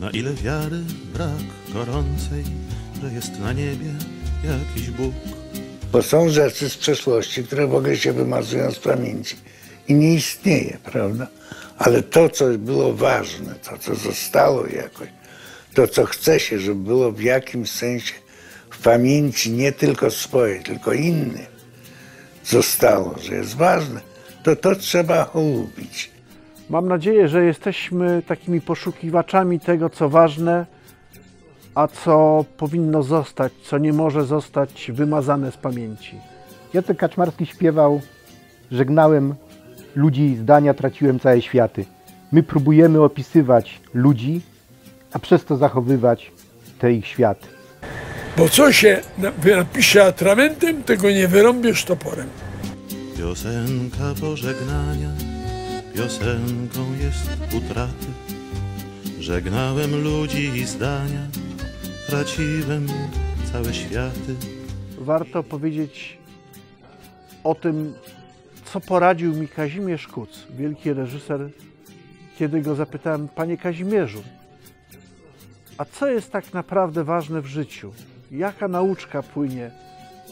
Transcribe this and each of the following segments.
Na ile wiary brak gorącej, że jest na niebie jakiś Bóg. Bo są rzeczy z przeszłości, które w ogóle się wymazują z pamięci i nie istnieje, prawda? Ale to, co było ważne, to, co zostało jakoś, to, co chce się, żeby było w jakimś sensie w pamięci nie tylko swojej, tylko innych, zostało, że jest ważne, to to trzeba lubić. Mam nadzieję, że jesteśmy takimi poszukiwaczami tego, co ważne, a co powinno zostać, co nie może zostać wymazane z pamięci. Jacek Kaczmarski śpiewał Żegnałem ludzi, zdania traciłem całe światy. My próbujemy opisywać ludzi, a przez to zachowywać te ich światy. Bo co się na- napisze atramentem, tego nie wyrąbiesz toporem. Piosenka pożegnania, piosenką jest utraty. Żegnałem ludzi i zdania, traciłem całe światy. Warto powiedzieć o tym, co poradził mi Kazimierz Kuc, wielki reżyser, kiedy go zapytałem, panie Kazimierzu, a co jest tak naprawdę ważne w życiu? Jaka nauczka płynie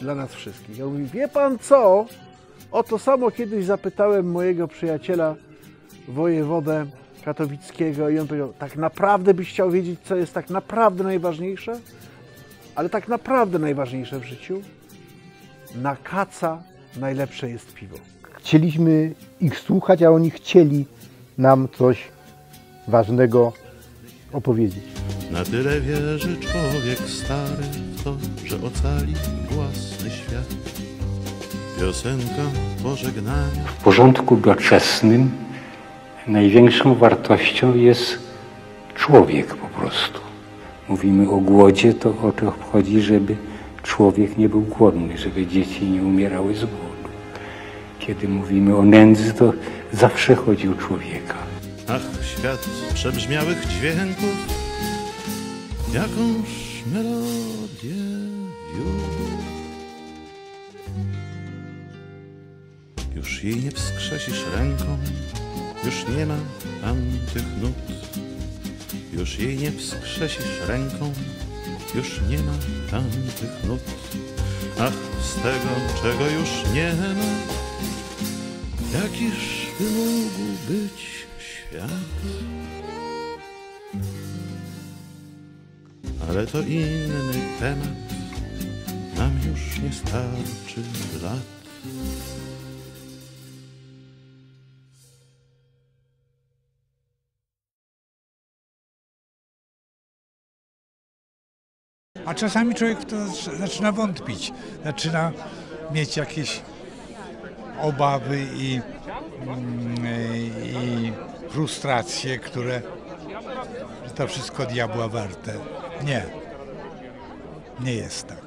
dla nas wszystkich? Ja mówię, wie pan co? O to samo kiedyś zapytałem mojego przyjaciela, wojewodę katowickiego i on powiedział, tak naprawdę byś chciał wiedzieć, co jest tak naprawdę najważniejsze? Ale tak naprawdę najważniejsze w życiu? Na kaca najlepsze jest piwo. Chcieliśmy ich słuchać, a oni chcieli nam coś ważnego opowiedzieć. Na tyle wierzy człowiek stary w to, że ocali własny świat. Piosenka pożegnania, W porządku doczesnym największą wartością jest człowiek po prostu. Mówimy o głodzie, to o to chodzi, żeby człowiek nie był głodny, żeby dzieci nie umierały z głodu. Kiedy mówimy o nędzy, to zawsze chodzi o człowieka. ach, świat przebrzmiałych dźwięków, jakąż melodię wiódł. Już jej nie wskrzesisz ręką, już nie ma tam tych nut. Już jej nie wskrzesisz ręką, już nie ma tam tych nut. Ach, z tego, czego już nie ma, jakiż by mógł być świat? Ale to inny temat, nam już nie starczy lat. A czasami człowiek to zac- zaczyna wątpić, zaczyna mieć jakieś obawy i, mm, i frustracje, które to wszystko diabła warte. Nie, nie jest tak.